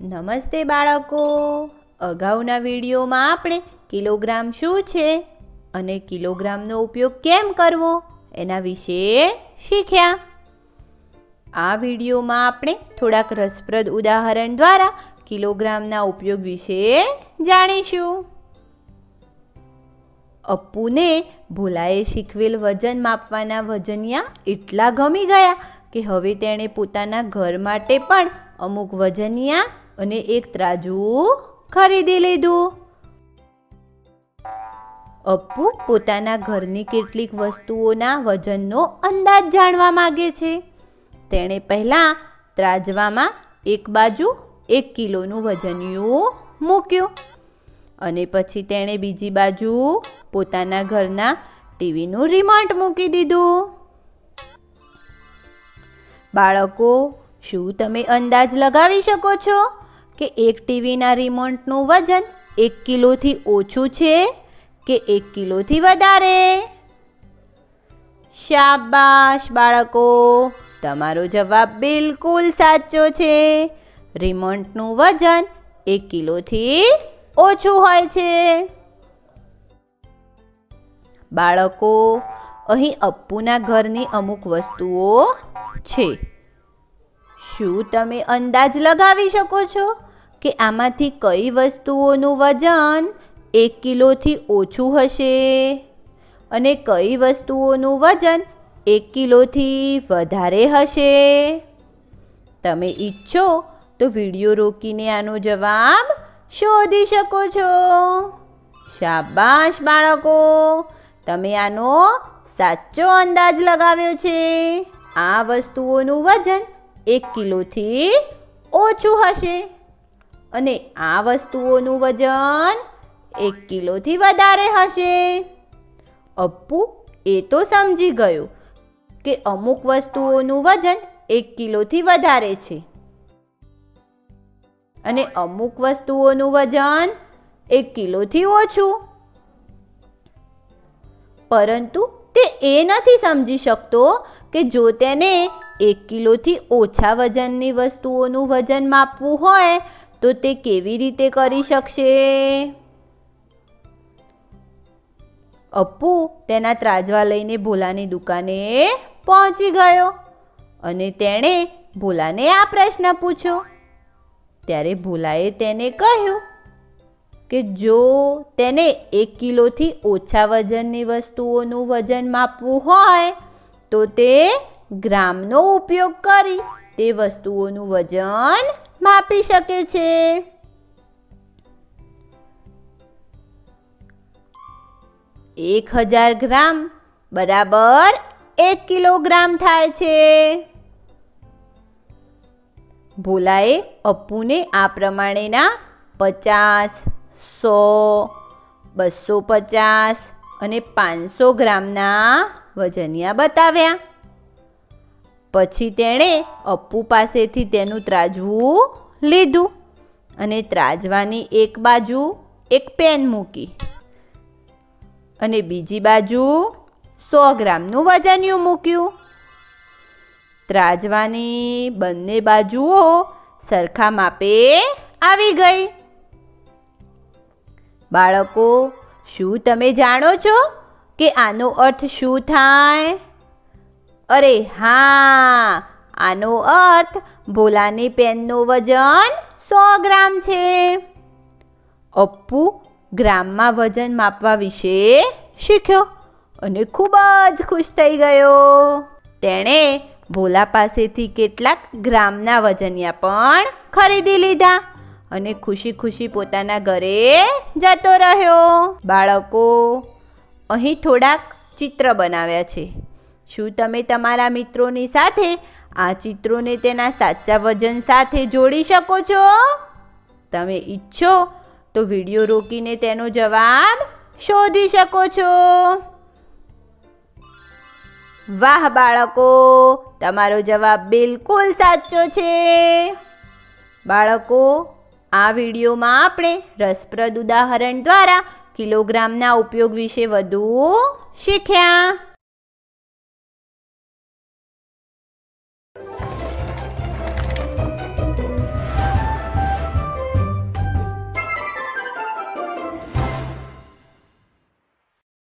નમસ્તે બાળકો. અગાઉના વિડીયોમાં આપણે કિલોગ્રામ શું છે અને કિલોગ્રામનો ઉપયોગ કેમ કરવો એના વિશે શીખ્યા. આ વિડીયોમાં આપણે થોડાક રસપ્રદ ઉદાહરણ દ્વારા કિલોગ્રામના ઉપયોગ વિશે જાણીશું. અપ્પુને ભોલાએ શીખવેલ વજન માપવાના વજનિયા એટલા ગમી ગયા કે હવે તેણે પોતાના ઘર માટે પણ અમુક વજનિયા અને એક ત્રાજુ ખરીદી લીધું. અપ્પુ પોતાના ઘરની કેટલીક વસ્તુઓના વજનનો અંદાજ જાણવા માગે છે. તેણે પહેલાં ત્રાજવામાં એક બાજુ એક કિલોનું વજનિયું મૂક્યું અને પછી તેણે બીજી બાજુ પોતાના ઘરના ટીવીનું રિમોટ મૂકી દીધું. બાળકો, શું તમે અંદાજ લગાવી શકો છો? કે એક ટીવીના રિમોટનું વજન એક કિલોથી ઓછું છે કે એક કિલોથી વધારે? શાબાશ બાળકો! તમારો જવાબ બિલકુલ સાચો છે. રિમોટનું વજન એક કિલોથી ઓછું હોય છે. બાળકો, અહીં અપ્પુના ઘરની અમુક વસ્તુઓ છે. શું તમે અંદાજ લગાવી શકો છો? કે આમાંથી કઈ વસ્તુઓનું વજન એક કિલોથી ઓછું હશે? અને કઈ વસ્તુઓનું વજન એક કિલોથી વધારે હશે? તમે ઈચ્છો તો વીડિયો રોકીને આનો જવાબ શોધી શકો છો. શાબાશ બાળકો! તમે આનો સાચો અંદાજ લગાવ્યો છે. આ વસ્તુઓનું વજન એક કિલોથી ઓછું હશે. અને આ વસ્તુઓનું વજન એક કિલોથી વધારે હશે. અપ્પુ, એ તો સમજી ગયો કે અમુક વસ્તુઓનું વજન એક કિલોથી વધારે છે. અને અમુક વસ્તુઓનું વજન એક કિલોથી ઓછું. પરંતુ તે એ નથી સમજી શકતો કે જો તેને એક કિલોથી ઓછા વજનની વસ્તુઓનું વજન માપવું હોય તો તે કેવી રીતે કરી શકશે? અપ્પુ તેના ત્રાજવા લઈને ભોલાની દુકાને પહોંચી ગયો અને તેણે ભોલાને આ પ્રશ્ન પૂછ્યો. ત્યારે ભોલાએ તેને કહ્યું કે જો તેને એક કિલોથી ઓછા વજનની વસ્તુઓનું વજન માપવું હોય, તો તે ગ્રામનો ઉપયોગ કરી તે વસ્તુઓનું વજન માપી શકે છે. એક હજાર ગ્રામ બરાબર એક કિલોગ્રામ થાય છે. ભોલાએ અપ્પુને આ પ્રમાણેના પચાસ, સો, બસો પચાસ અને પાંચસો ગ્રામના વજનિયા બતાવ્યા. પછી તેણે અપ્પુ પાસેથી તેનું ત્રાજવું લીધું અને ત્રાજવાની એક બાજુ એક પેન મૂકી અને બીજી બાજુ સો ગ્રામનું વજનિયું મૂક્યું. ત્રાજવાની બંને બાજુઓ સરખા માપે આવી ગઈ. બાળકો, શું તમે જાણો છો કે આનો અર્થ શું થાય? અરે હા, આનો અર્થ ભોલાની પેનનું વજન સો ગ્રામ છે. અપ્પુ ગ્રામમાં વજન માપવા વિશે શીખ્યો અને ખૂબ જ ખુશ થઈ ગયો. તેણે ભોલા પાસેથી કેટલાક ગ્રામના વજનિયા પણ ખરીદી લીધા અને ખુશી ખુશી પોતાના ઘરે જતો રહ્યો. બાળકો, અહીં થોડાક ચિત્ર બનાવ્યા છે. શું તમે તમારા મિત્રોની સાથે આ ચિત્રોને તેના સાચા વજન સાથે જોડી શકો છો? તમે ઈચ્છો તો વીડિયો રોકીને તેનો જવાબ શોધી શકો છો. વાહ બાળકો, તમારો જવાબ બિલકુલ સાચો છે. બાળકો, આ વિડીયોમાં આપણે રસપ્રદ ઉદાહરણ દ્વારા કિલોગ્રામના ઉપયોગ વિશે વધુ શીખ્યા.